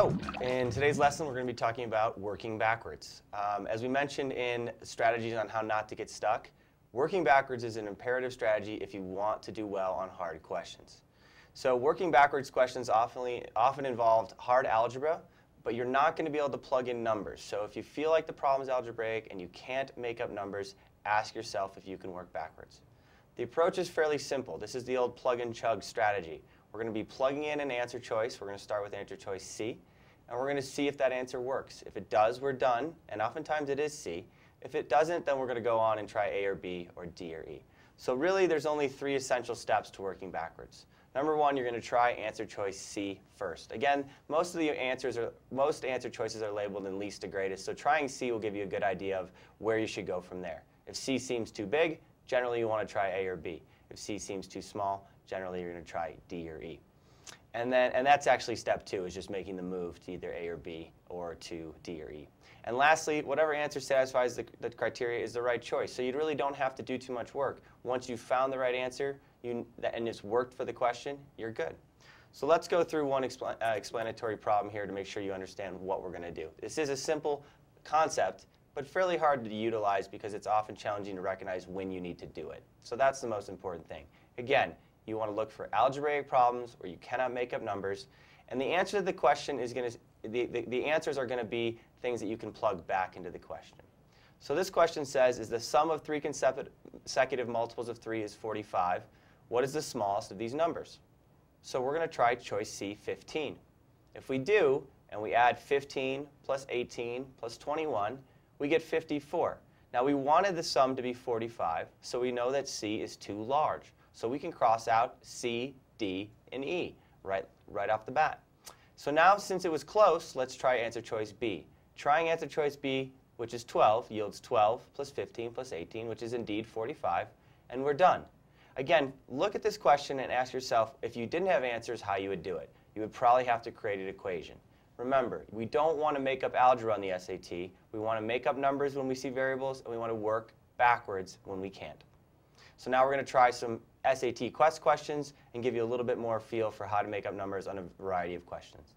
Hello. In today's lesson, we're going to be talking about working backwards. Um, as we mentioned in strategies on how not to get stuck, working backwards is an imperative strategy if you want to do well on hard questions. So working backwards questions often, often involve hard algebra, but you're not going to be able to plug in numbers. So if you feel like the problem is algebraic and you can't make up numbers, ask yourself if you can work backwards. The approach is fairly simple. This is the old plug and chug strategy. We're going to be plugging in an answer choice. We're going to start with answer choice C, and we're going to see if that answer works. If it does, we're done, and oftentimes it is C. If it doesn't, then we're going to go on and try A or B or D or E. So really, there's only three essential steps to working backwards. Number one, you're going to try answer choice C first. Again, most of the answers are most answer choices are labeled in least to greatest, so trying C will give you a good idea of where you should go from there. If C seems too big, generally you want to try A or B. If C seems too small, generally you're going to try D or E. And, then, and that's actually step two, is just making the move to either A or B or to D or E. And lastly, whatever answer satisfies the, the criteria is the right choice. So you really don't have to do too much work. Once you've found the right answer you, and it's worked for the question, you're good. So let's go through one expl uh, explanatory problem here to make sure you understand what we're going to do. This is a simple concept, but fairly hard to utilize because it's often challenging to recognize when you need to do it. So that's the most important thing. Again, you want to look for algebraic problems where you cannot make up numbers. And the answer to the question is going to, the, the, the answers are going to be things that you can plug back into the question. So this question says, is the sum of three consecutive multiples of 3 is 45? What is the smallest of these numbers? So we're going to try choice C, 15. If we do, and we add 15 plus 18 plus 21, we get 54. Now we wanted the sum to be 45, so we know that C is too large. So we can cross out C, D, and E right, right off the bat. So now since it was close, let's try answer choice B. Trying answer choice B, which is 12, yields 12 plus 15 plus 18, which is indeed 45, and we're done. Again, look at this question and ask yourself, if you didn't have answers, how you would do it. You would probably have to create an equation. Remember, we don't want to make up algebra on the SAT. We want to make up numbers when we see variables, and we want to work backwards when we can't. So now we're going to try some SAT Quest questions and give you a little bit more feel for how to make up numbers on a variety of questions.